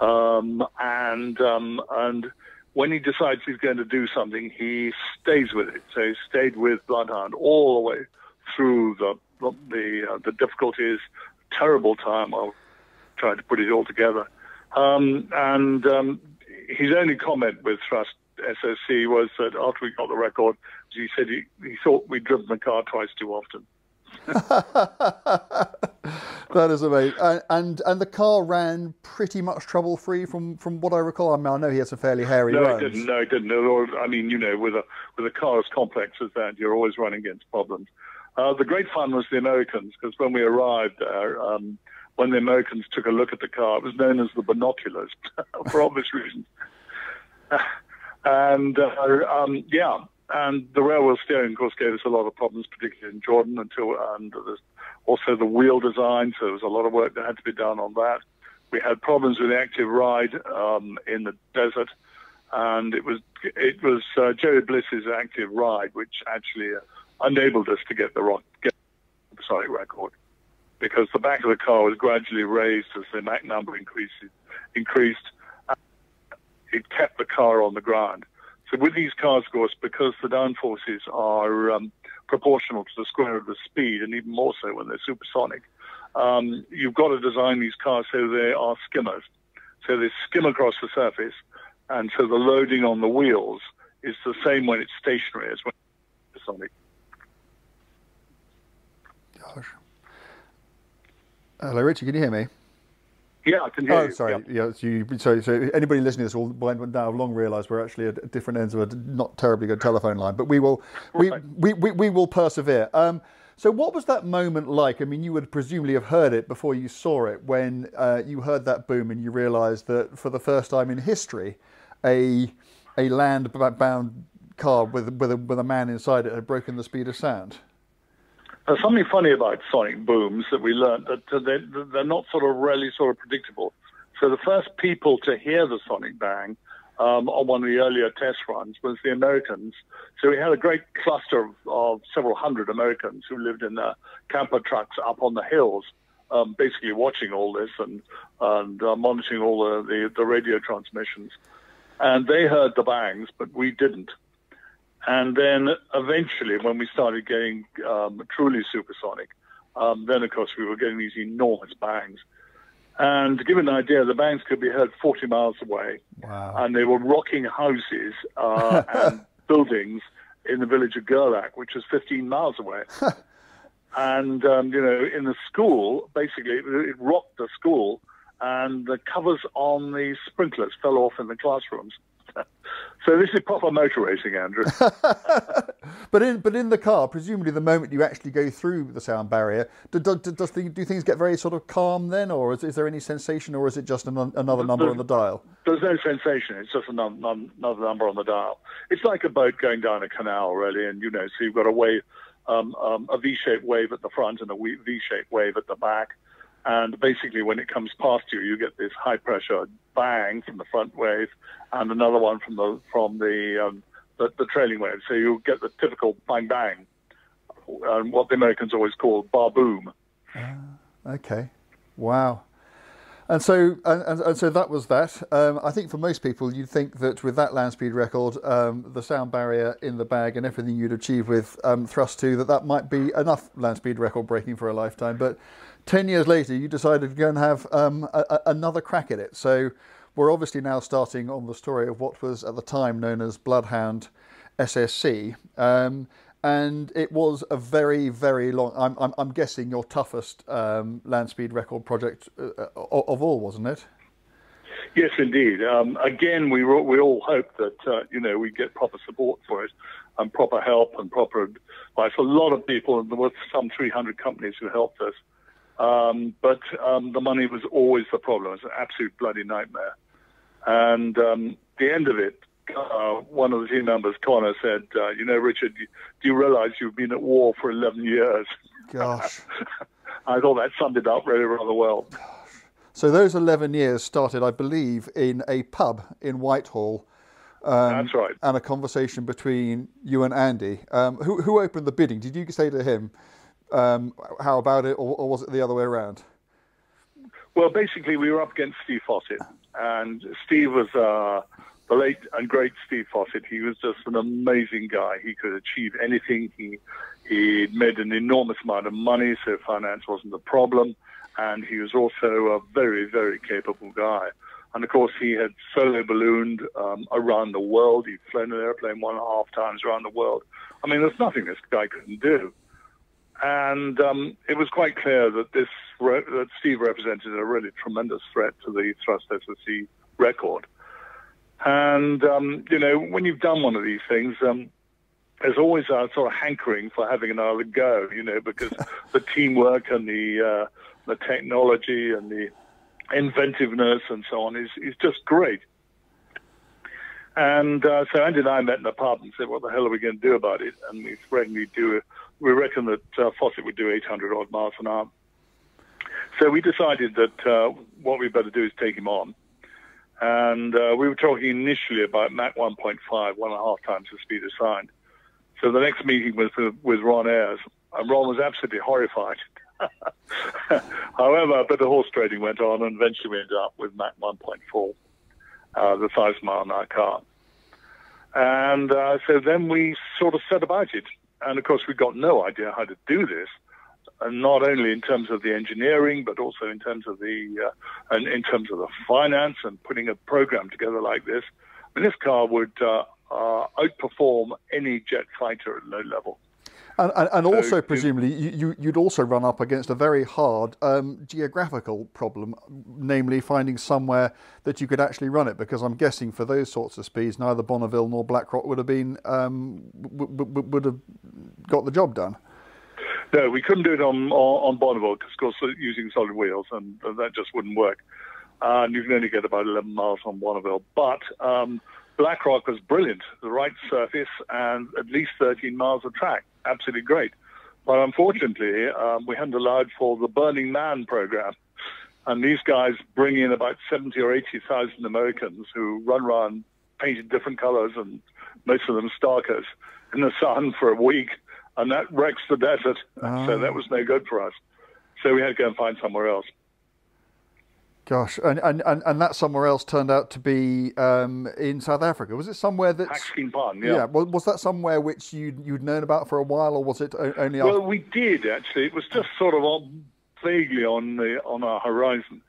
Speaker 2: um, and um, and when he decides he's going to do something, he stays with it. So he stayed with Bloodhound all the way through the the the, uh, the difficulties, terrible time of trying to put it all together. Um, and um, his only comment with Thrust SSC was that after we got the record, he said he, he thought we'd driven the car twice too often. (laughs)
Speaker 1: that is amazing. And, and, and the car ran pretty much trouble free from, from what I recall. I mean, I know he had some fairly hairy
Speaker 2: no,
Speaker 1: runs.
Speaker 2: It didn't. No, it didn't. I mean, you know, with a with a car as complex as that, you're always running against problems. Uh, the great fun was the Americans, because when we arrived there, um, when the Americans took a look at the car, it was known as the binoculars (laughs) for obvious reasons. (laughs) and uh, um, yeah, and the rear wheel steering, of course, gave us a lot of problems, particularly in Jordan. Until and also the wheel design, so there was a lot of work that had to be done on that. We had problems with the active ride um, in the desert, and it was it was uh, Jerry Bliss's active ride, which actually. Uh, enabled us to get the rock, get the Sonic record because the back of the car was gradually raised as the Mach number increased. increased. It kept the car on the ground. So with these cars, of course, because the downforces are um, proportional to the square of the speed, and even more so when they're supersonic, um, you've got to design these cars so they are skimmers. So they skim across the surface, and so the loading on the wheels is the same when it's stationary as when it's supersonic.
Speaker 1: Gosh. Hello, Richard. Can you hear me?
Speaker 2: Yeah, I can hear you. oh,
Speaker 1: you. sorry. Yeah. yeah so, you, so, so anybody listening to this will by now have long realised we're actually at different ends of a not terribly good telephone line, but we will right. we, we, we, we, will persevere. Um, so, what was that moment like? I mean, you would presumably have heard it before you saw it when uh, you heard that boom and you realised that for the first time in history, a a land bound car with with a, with a man inside it had broken the speed of sound.
Speaker 2: There's something funny about sonic booms that we learned that they're, not sort of really sort of predictable. So the first people to hear the sonic bang um, on one of the earlier test runs was the Americans. So we had a great cluster of, of several hundred Americans who lived in their camper trucks up on the hills, um, basically watching all this and and uh, monitoring all the, the, the radio transmissions. And they heard the bangs, but we didn't. And then eventually, when we started getting um, truly supersonic, um, then of course we were getting these enormous bangs. And to give an idea, the bangs could be heard 40 miles away.
Speaker 1: Wow.
Speaker 2: And they were rocking houses uh, (laughs) and buildings in the village of Gerlach, which was 15 miles away. (laughs) and, um, you know, in the school, basically, it, it rocked the school, and the covers on the sprinklers fell off in the classrooms. So this is proper motor racing, Andrew. (laughs)
Speaker 1: but in but in the car, presumably the moment you actually go through the sound barrier, do, do, does the, do things get very sort of calm then, or is, is there any sensation, or is it just an, another number on the dial?
Speaker 2: There's no sensation. It's just another, another number on the dial. It's like a boat going down a canal, really, and you know, so you've got a wave, um, um, a V-shaped wave at the front and a V-shaped wave at the back. And basically, when it comes past you, you get this high pressure bang from the front wave, and another one from the from the um, the, the, trailing wave. So you get the typical bang bang, and what the Americans always call bar boom.
Speaker 1: Uh, okay, wow. And so, and, and, so that was that. Um, I think for most people, you'd think that with that land speed record, um, the sound barrier in the bag, and everything you'd achieve with um, Thrust 2, that that might be enough land speed record breaking for a lifetime. But ten years later, you decided to go and have um, a, a, another crack at it. So we're obviously now starting on the story of what was at the time known as Bloodhound SSC. Um, and it was a very, very long. I'm, I'm, I'm guessing your toughest um, land speed record project uh, of all, wasn't it?
Speaker 2: Yes, indeed. Um, again, we we all hope that uh, you know we get proper support for it and proper help and proper advice. A lot of people, and there were some 300 companies who helped us, um, but um, the money was always the problem. It was an absolute bloody nightmare. And um, the end of it, uh, one of the team members, Connor, said, uh, "You know, Richard, do you realise you've been at war for 11 years?" (laughs)
Speaker 1: Gosh.
Speaker 2: I thought that summed it up really rather well.
Speaker 1: So those 11 years started, I believe, in a pub in Whitehall.
Speaker 2: Um, That's right.
Speaker 1: And a conversation between you and Andy. Um, who, who opened the bidding? Did you say to him, um, how about it, or, or, was it the other way around?
Speaker 2: Well, basically, we were up against Steve Fossett. And Steve was uh, the late and great Steve Fossett. He was just an amazing guy. He could achieve anything. He, he made an enormous amount of money, so finance wasn't a problem and he was also a very, very capable guy. And of course, he had solo ballooned um, around the world. He'd flown an airplane one and a half times around the world. I mean, there's nothing this guy couldn't do. And um, it was quite clear that this re- that Steve represented a really tremendous threat to the thrust SSC record. And um, you know, when you've done one of these things, um, there's always a sort of hankering for having another go. You know, because (laughs) the teamwork and the uh, the technology and the inventiveness and so on is, is just great. And uh, so Andy and I met in a pub and said, "What the hell are we going to do about it?" And we threatened we'd do. We reckon that uh, Fossett would do 800 odd miles an hour. So we decided that uh, what we better do is take him on. And uh, we were talking initially about Mach 1.5, one and a half times the speed assigned. So the next meeting was with, with Ron Ayers, and Ron was absolutely horrified (laughs) However, a bit of horse trading went on, and eventually we ended up with Mach 1.4, uh, the thousand mile an hour car. And uh, so then we sort of set about it. And of course, we've got no idea how to do this, and not only in terms of the engineering, but also in terms of the uh, and in terms of the finance and putting a program together like this. I mean, this car would uh, uh, outperform any jet fighter at low level.
Speaker 1: And, and, and so, also, presumably, you, you'd also run up against a very hard um, geographical problem, namely finding somewhere that you could actually run it. Because I'm guessing for those sorts of speeds, neither Bonneville nor Blackrock would have been um, would have got the job done.
Speaker 2: No, we couldn't do it on on, Bonneville because, of course, using solid wheels, and that just wouldn't work. Uh, and you can only get about 11 miles on Bonneville. But um, Blackrock was brilliant, the right surface and at least 13 miles of track absolutely great. But unfortunately, um, we hadn't allowed for the Burning Man program. And these guys bring in about 70 or 80,000 Americans who run around painted different colors and most of them starkers in the sun for a week. And that wrecks the desert. Oh. So that was no good for us. So we had to go and find somewhere else.
Speaker 1: Gosh, and, and, and, and that somewhere else turned out to be um, in South Africa. Was it somewhere that?
Speaker 2: Pan, yeah.
Speaker 1: Yeah. Was, was that somewhere which you you'd known about for a while, or was it only?
Speaker 2: Well, after... we did actually. It was just sort of on, vaguely on the on our horizon,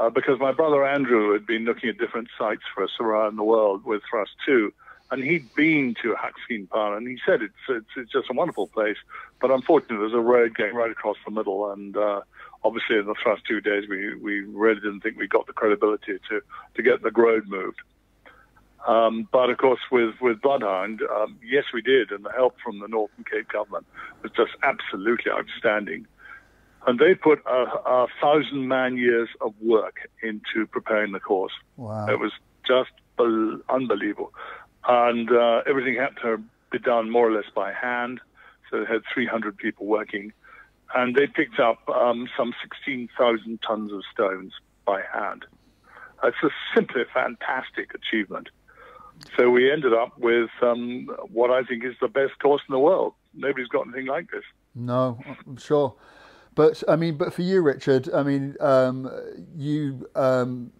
Speaker 2: uh, because my brother Andrew had been looking at different sites for us around the world with Thrust Two, and he'd been to Hakskeen Pan, and he said it's, it's it's just a wonderful place, but unfortunately there's a road going right across the middle, and uh, obviously in the Thrust Two days we, we really didn't think we got the credibility to, to get the road moved. Um, but of course, with, with Bloodhound, um, yes, we did, and the help from the Northern Cape government was just absolutely outstanding. And they put a, a thousand man years of work into preparing the course.
Speaker 1: Wow.
Speaker 2: It was just unbelievable. And uh, everything had to be done more or less by hand. So they had 300 people working and they picked up um, some 16,000 tons of stones by hand. It's a simply fantastic achievement. So we ended up with um, what I think is the best course in the world. Nobody's got anything like this.
Speaker 1: No, I'm sure. But I mean, but for you, Richard, I mean, um, you um,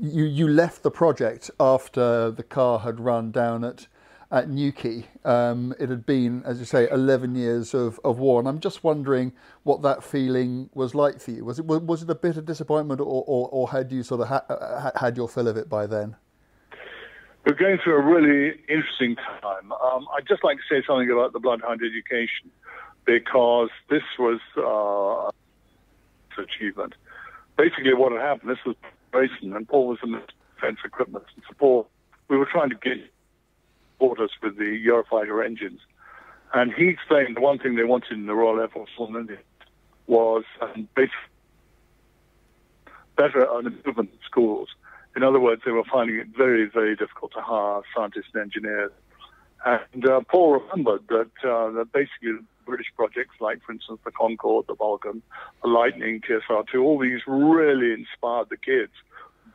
Speaker 1: you you left the project after the car had run down at at Newquay. Um, it had been, as you say, 11 years of, of war, and I'm just wondering what that feeling was like for you. Was it was it a bit of disappointment, or, or, or had you sort of ha- had your fill of it by then?
Speaker 2: We're going through a really interesting time. Um, I'd just like to say something about the Bloodhound education because this was uh, achievement. Basically, what had happened, this was Drayson, and Paul was in the defense equipment and support. We were trying to get orders with the Eurofighter engines. And he explained the one thing they wanted in the Royal Air Force was um, better improvement in schools. In other words, they were finding it very, very difficult to hire scientists and engineers. And uh, Paul remembered that, uh, that basically British projects like, for instance, the Concorde, the Vulcan, the Lightning, TSR-2, all these really inspired the kids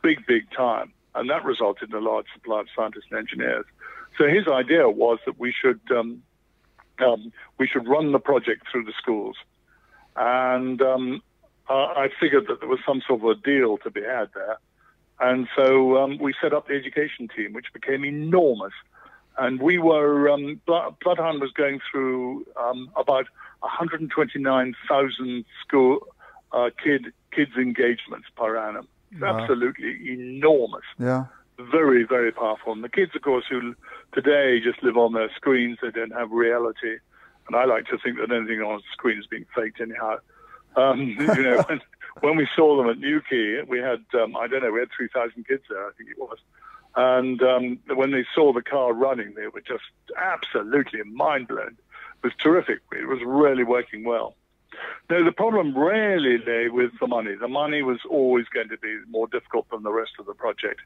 Speaker 2: big, big time. And that resulted in a large supply of scientists and engineers. So his idea was that we should um, um, we should run the project through the schools, and um, I figured that there was some sort of a deal to be had there, and so um, we set up the education team, which became enormous, and we were um, Bloodhound was going through um, about 129,000 school uh, kid kids engagements per annum. Wow. Absolutely enormous.
Speaker 1: Yeah
Speaker 2: very, very powerful. And the kids, of course, who today just live on their screens, they don't have reality. And I like to think that anything on screen is being faked anyhow. Um, (laughs) you know, when, when we saw them at Newquay, we had, um, I don't know, we had 3,000 kids there, I think it was. And um, when they saw the car running, they were just absolutely mind blown. It was terrific. It was really working well. No, the problem really lay with the money. The money was always going to be more difficult than the rest of the project.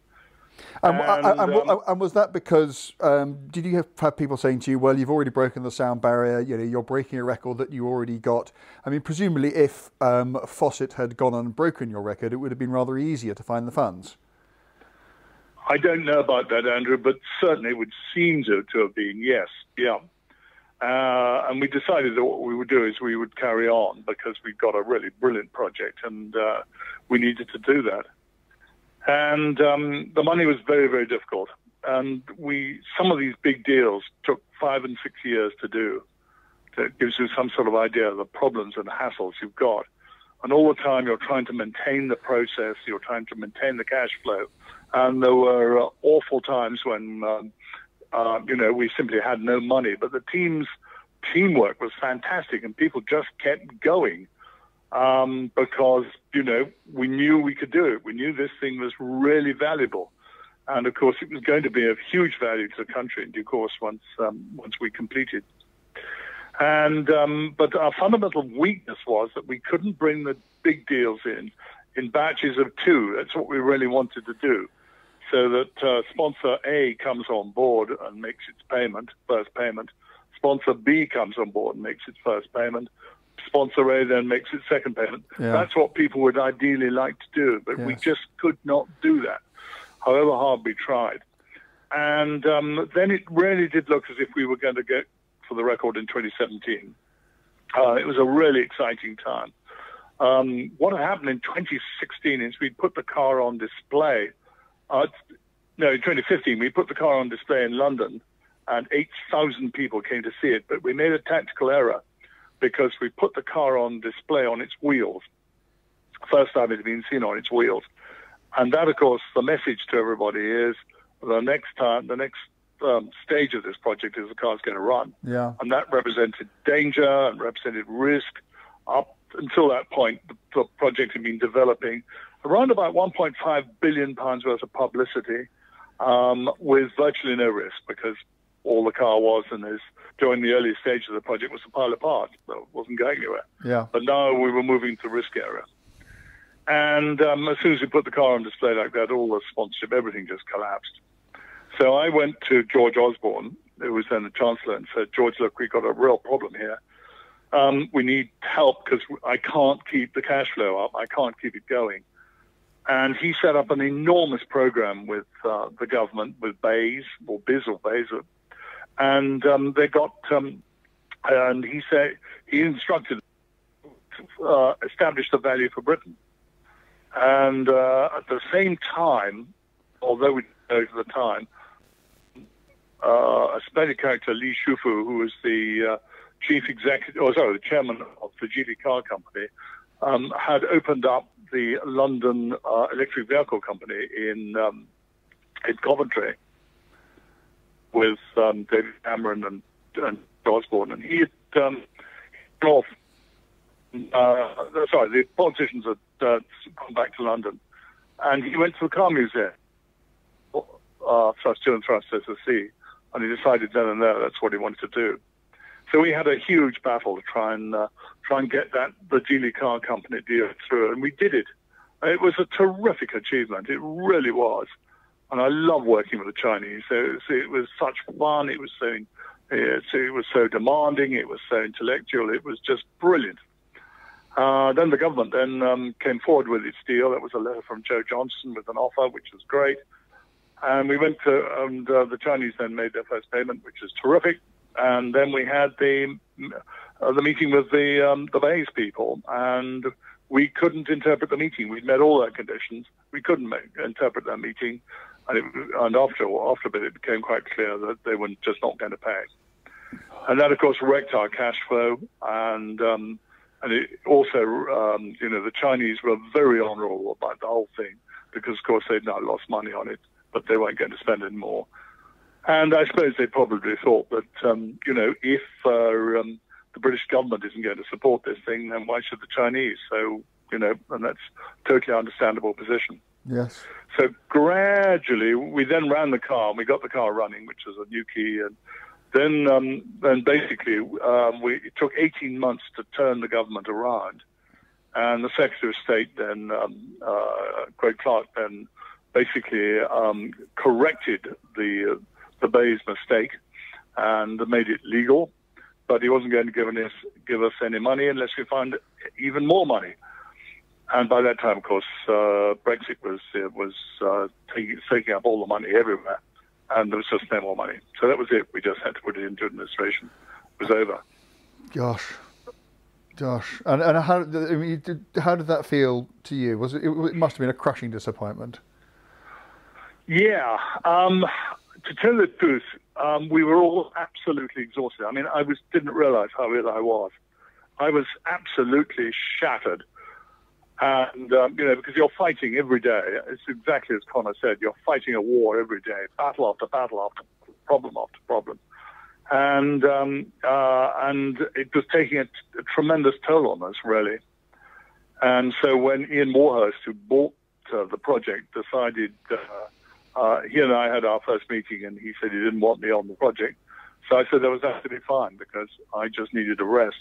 Speaker 1: And, and, and, um, and, was that because um, did you have, have, people saying to you, "Well, you've already broken the sound barrier. You know, you're breaking a record that you already got." I mean, presumably, if um, Fossett had gone and broken your record, it would have been rather easier to find the funds.
Speaker 2: I don't know about that, Andrew, but certainly it would seem to, to have been yes, yeah. Uh, and we decided that what we would do is we would carry on because we got a really brilliant project and uh, we needed to do that and um, the money was very, very difficult. And we, some of these big deals took five and six years to do. That gives you some sort of idea of the problems and the hassles you've got. And all the time you're trying to maintain the process, you're trying to maintain the cash flow. And there were uh, awful times when, um, uh, you know, we simply had no money. But the team's teamwork was fantastic, and people just kept going um, because you know we knew we could do it. We knew this thing was really valuable, and of course it was going to be of huge value to the country in due course once um, once we completed. And um, but our fundamental weakness was that we couldn't bring the big deals in in batches of two. That's what we really wanted to do, so that uh, sponsor A comes on board and makes its payment, first payment. Sponsor B comes on board and makes its first payment sponsor A then makes its second payment. Yeah. That's what people would ideally like to do, but yes. we just could not do that, however hard we tried. And um, then it really did look as if we were going to get for the record in 2017. Uh, it was a really exciting time. Um, what happened in 2016 is we put the car on display. Uh, no, in 2015 we put the car on display in London, and 8,000 people came to see it. But we made a tactical error because we put the car on display on its wheels. First time it had been seen on its wheels. And that, of course, the message to everybody is the next time, the next um, stage of this project is the car's going to run.
Speaker 1: Yeah.
Speaker 2: And that represented danger and represented risk. Up until that point, the, the project had been developing around about 1.5 billion pounds worth of publicity um, with virtually no risk because all the car was and is during the early stage of the project was a pile of parts that wasn't going anywhere.
Speaker 1: Yeah.
Speaker 2: But now we were moving to risk area. And um, as soon as we put the car on display like that, all the sponsorship, everything just collapsed. So I went to George Osborne, who was then the Chancellor, and said, George, look, we've got a real problem here. Um, we need help because I can't keep the cash flow up. I can't keep it going. And he set up an enormous program with uh, the government, with BEIS, or BIS or BEIS, and um, they got um, and he said he instructed uh, establish the value for Britain. And uh, at the same time, although we know at the time, uh, a splendid character, Li Shufu, who was the uh, chief executive, or sorry, the chairman of the Geely Car Company, um, had opened up the London uh, Electric Vehicle Company in um, in Coventry with um, David Cameron and, and Osborne, and he had um, off. Uh, sorry, the politicians had uh, gone back to London, and he went to the car museum, uh, Thrust 2 and thrust sea, and he decided then and there that's what he wanted to do. So we had a huge battle to try and uh, try and get that the Geely Car Company deal through, and we did it. It was a terrific achievement. It really was, and I love working with the Chinese. So, it was such fun. It was so it was so demanding. It was so intellectual. It was just brilliant. Uh, then the government then um, came forward with its deal. That was a letter from Jo Johnson with an offer, which was great. And we went to, and uh, the Chinese then made their first payment, which is terrific. And then we had the uh, the meeting with the um, the BEIS people, and we couldn't interpret the meeting. We'd met all their conditions. We couldn't make, interpret their meeting, and, it, and after after a bit, it became quite clear that they were just not going to pay. And that, of course, wrecked our cash flow, and um, and it also, um, you know, the Chinese were very honourable about the whole thing because, of course, they'd now lost money on it, but they weren't going to spend any more. And I suppose they probably thought that, um, you know, if uh, um, the British government isn't going to support this thing, then why should the Chinese? So, you know, and that's totally understandable position.
Speaker 1: Yes.
Speaker 2: So gradually, we then ran the car, and we got the car running, which was a new key, and then, um, then basically, um, we, it took 18 months to turn the government around. And the Secretary of State then, um, uh, Greg Clark, then basically um, corrected the, the BEIS mistake and made it legal. But he wasn't going to give us, give us any money unless we find even more money. And by that time, of course, uh, Brexit was was uh, taking, taking up all the money everywhere and there was just no more money. So that was it. We just had to put it into administration. It was over.
Speaker 1: Gosh, gosh, and and how I mean, did, how did that feel to you? Was it? It must have been a crushing disappointment.
Speaker 2: Yeah. Um, to tell the truth, um, we were all absolutely exhausted. I mean, I was didn't realise how ill I was. I was absolutely shattered. And, um, you know, because you're fighting every day. It's exactly as Connor said. You're fighting a war every day, battle after battle after problem after problem. And, um, uh, and it was taking a, a tremendous toll on us, really. And so when Ian Warhurst, who bought uh, the project, decided, uh, uh, he and I had our first meeting, and he said he didn't want me on the project. So I said there was that was absolutely fine because I just needed a rest.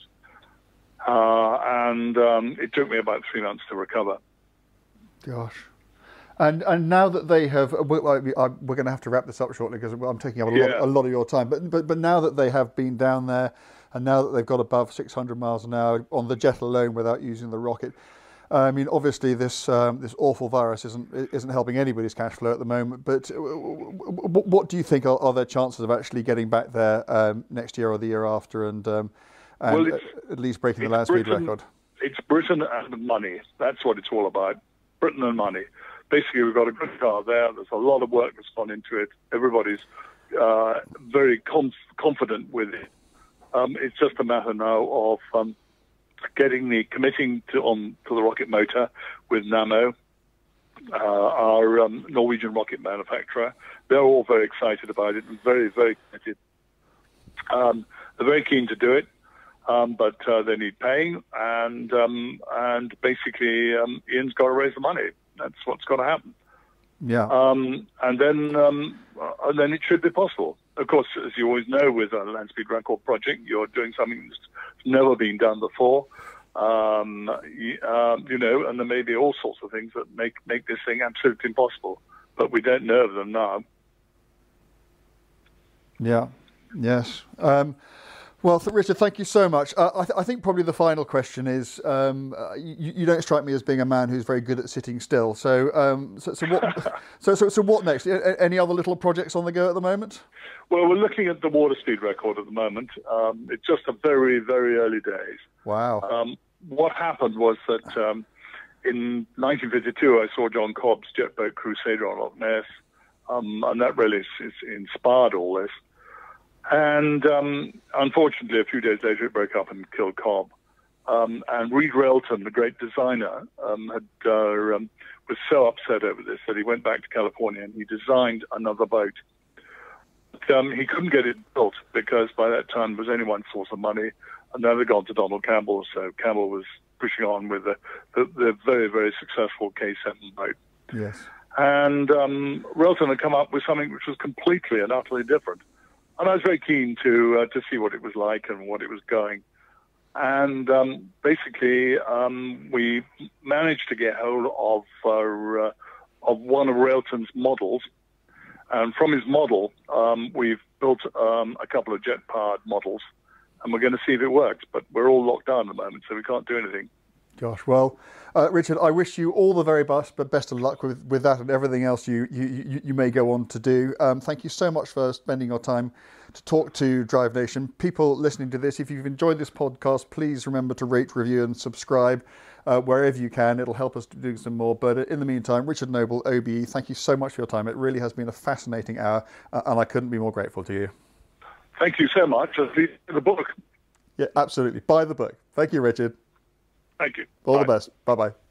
Speaker 2: Uh, and um, it took me about three months to recover.
Speaker 1: Gosh. And and now that they have, we're, we're going to have to wrap this up shortly because I'm taking up a, yeah. lot, a lot of your time. But but but now that they have been down there, and now that they've got above 600 miles an hour on the jet alone without using the rocket, I mean, obviously this um, this awful virus isn't isn't helping anybody's cash flow at the moment. But what do you think are, are their chances of actually getting back there um, next year or the year after? And um, and well, at least breaking the land speed record.
Speaker 2: It's Britain and money. That's what it's all about. Britain and money. Basically, we've got a good car there. There's a lot of work that's gone into it. Everybody's uh, very conf- confident with it. Um, it's just a matter now of um, getting the committing to on to the rocket motor with Nammo, uh, our um, Norwegian rocket manufacturer. They're all very excited about it and very very committed. Um, they're very keen to do it um, but uh, they need paying, and um, and basically um, Ian's got to raise the money. That's what's got to happen.
Speaker 1: Yeah.
Speaker 2: Um, and then um, and then it should be possible. Of course, as you always know, with a land speed record project, you're doing something that's never been done before. Um, you, you know, and there may be all sorts of things that make make this thing absolutely impossible, but we don't know of them now.
Speaker 1: Yeah. Yes. Well, Richard, thank you so much. Uh, I, th- I, think probably the final question is: um, uh, you, you, don't strike me as being a man who's very good at sitting still. So, um, so, so, what? (laughs) so, so, so, what next? Any other little projects on the go at the moment?
Speaker 2: Well, we're looking at the water speed record at the moment. Um, it's just a very, very early days.
Speaker 1: Wow.
Speaker 2: Um, what happened was that um, in 1952, I saw John Cobb's jet boat Crusader on Loch Ness, um, and that really inspired all this. And um, unfortunately, a few days later, it broke up and killed Cobb. Um, and Reed Railton, the great designer, um, had, uh, um, was so upset over this that he went back to California and he designed another boat. But, um, he couldn't get it built because by that time there was only one source of money, and then had gone to Donald Campbell. So Campbell was pushing on with the, the, the very, very successful K7 boat.
Speaker 1: Yes.
Speaker 2: And um, Railton had come up with something which was completely and utterly different. And I was very keen to uh, to see what it was like and what it was going. And um, basically, um, we managed to get hold of uh, of one of Railton's models. And from his model, um, we've built um, a couple of jet-powered models, and we're going to see if it works. But we're all locked down at the moment, so we can't do anything.
Speaker 1: Gosh, well, uh, Richard, I wish you all the very best, but best of luck with, with that and everything else you, you, you, you may go on to do. Um, thank you so much for spending your time to talk to Drive Nation. People listening to this, if you've enjoyed this podcast, please remember to rate, review, and subscribe uh, wherever you can. It'll help us to do some more. But in the meantime, Richard Noble, OBE, thank you so much for your time. It really has been a fascinating hour, uh, and I couldn't be more grateful to you.
Speaker 2: Thank you so much. The book.
Speaker 1: Yeah, absolutely. Buy the book. Thank you, Richard.
Speaker 2: Thank you.
Speaker 1: All
Speaker 2: Bye.
Speaker 1: the best. Bye bye.